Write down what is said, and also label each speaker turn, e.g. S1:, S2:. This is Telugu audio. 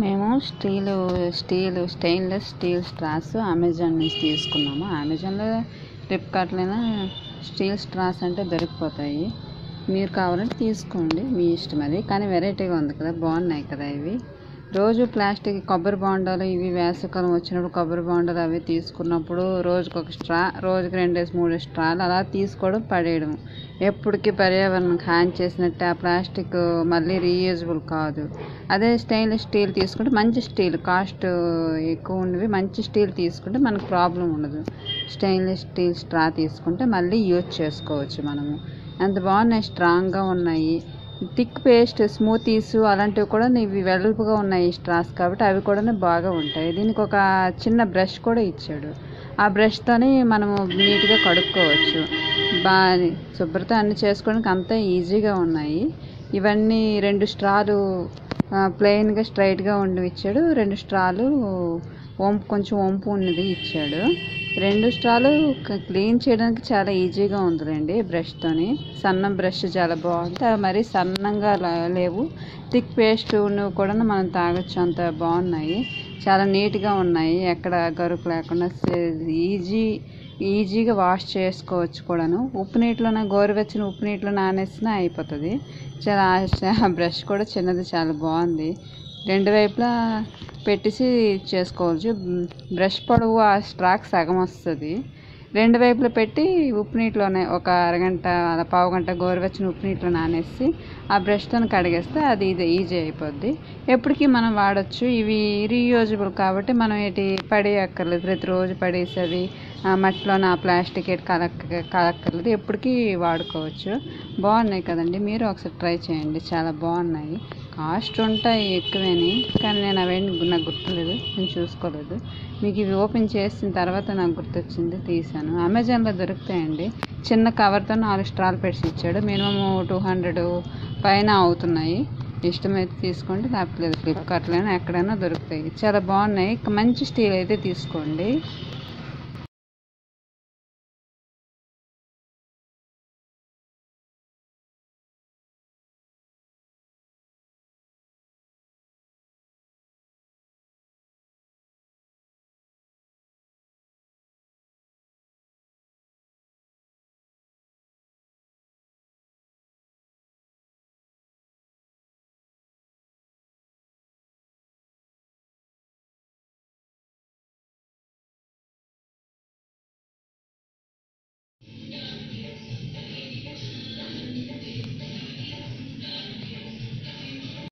S1: మేము steel steel stainless steel straws Amazon నుంచి తీసుకున్నాము. అమెజాన్లో ఫ్లిప్కార్ట్లోనే స్టీల్ స్ట్రాస్ అంటే దొరికిపోతాయి. మీరు కావాలంటే తీసుకోండి మీ ఇష్టం అది. కానీ వెరైటీగా ఉంది కదా బాగున్నాయి కదా ఇవి. రోజు ప్లాస్టిక్ కొబ్బరి బొండాలు ఇవి వేసవికాలం వచ్చినప్పుడు కొబ్బరి బొండాలు అవి తీసుకున్నప్పుడు రోజుకి ఒక స్ట్రా రోజుకి రెండేసి మూడు స్ట్రాలు అలా తీసుకోవడం పడేయడం ఎప్పటికీ పర్యావరణం హాని చేసినట్టే ఆ ప్లాస్టిక్ మళ్ళీ రీయూజబుల్ కాదు. అదే స్టెయిన్లెస్ స్టీల్ తీసుకుంటే మంచి స్టీల్ కాస్ట్ ఎక్కువ ఉన్నవి మంచి స్టీల్ తీసుకుంటే మనకు ప్రాబ్లం ఉండదు. స్టెయిన్లెస్ స్టీల్ స్ట్రా తీసుకుంటే మళ్ళీ యూజ్ చేసుకోవచ్చు మనము. ఎంత బాగున్నాయి స్ట్రాంగ్గా ఉన్నాయి. థిక్ పేస్ట్ స్మూతీస్ అలాంటివి కూడా ఇవి వెడల్పుగా ఉన్నాయి స్ట్రాస్ కాబట్టి అవి కూడా బాగా ఉంటాయి. దీనికి ఒక చిన్న బ్రష్ కూడా ఇచ్చాడు. ఆ బ్రష్తోనే మనము నీట్గా కడుక్కోవచ్చు. బా శుభ్రత అన్ని చేసుకోవడానికి అంతా ఈజీగా ఉన్నాయి. ఇవన్నీ రెండు స్ట్రాలు ప్లెయిన్గా స్ట్రైట్గా ఉండి ఇచ్చాడు రెండు స్ట్రాలు వంపు కొంచెం వంపు ఉన్నది ఇచ్చాడు. రెండు స్ట్రాలు క్లీన్ చేయడానికి చాలా ఈజీగా ఉందిలేండి బ్రష్తోని. సన్న బ్రష్ చాలా బాగుంది అవి మరీ సన్నంగా లేవు. థిక్ పేస్ట్ నువ్వు కూడా మనం తాగొచ్చు అంత బాగున్నాయి. చాలా నీట్గా ఉన్నాయి. ఎక్కడ గరుకు లేకుండా ఈజీ ఈజీగా వాష్ చేసుకోవచ్చు కూడాను. ఉప్పు నీటిలోనే గోరువెచ్చని ఉప్పు నీటిలో నానేసినా అయిపోతుంది. చాలా బ్రష్ కూడా చిన్నది చాలా బాగుంది. రెండు వైపులా పెట్టేసి చేసుకోవచ్చు. బ్రష్ పొడవు ఆ స్ట్రాక్ సగం వస్తుంది. రెండు వైపులా పెట్టి ఉప్పు నీటిలోనే ఒక అరగంట అలా పావు గంట గోరువెచ్చని ఉప్పు నీటిలో నానేసి ఆ బ్రష్తో కడిగేస్తే అది ఇది ఈజీ అయిపోద్ది. ఎప్పటికీ మనం వాడచ్చు. ఇవి రీయూజబుల్ కాబట్టి మనం ఏంటి పడేయక్కర్లేదు. ప్రతిరోజు పడేసేవి ఆ మట్టిలోన ఆ ప్లాస్టిక్ ఏంటి కలక్క కలక్కర్లేదు. ఎప్పటికీ వాడుకోవచ్చు. బాగున్నాయి కదండి. మీరు ఒకసారి ట్రై చేయండి. చాలా బాగున్నాయి. కాస్ట్ ఉంటాయి ఎక్కువేని కానీ నేను అవేంటి నాకు గుర్తులేదు నేను చూసుకోలేదు. మీకు ఇవి ఓపెన్ చేసిన తర్వాత నాకు గుర్తొచ్చింది తీసాను. అమెజాన్లో దొరుకుతాయండి. చిన్న కవర్తో నాలుగు స్ట్రాలు పెట్టి ఇచ్చాడు. మినిమం టూ హండ్రెడ్ పైన అవుతున్నాయి. ఇష్టమైతే తీసుకోండి లేకపోతే ఫ్లిప్కార్ట్లో ఎక్కడైనా దొరుకుతాయి. చాలా బాగున్నాయి. మంచి స్టీల్ అయితే తీసుకోండి.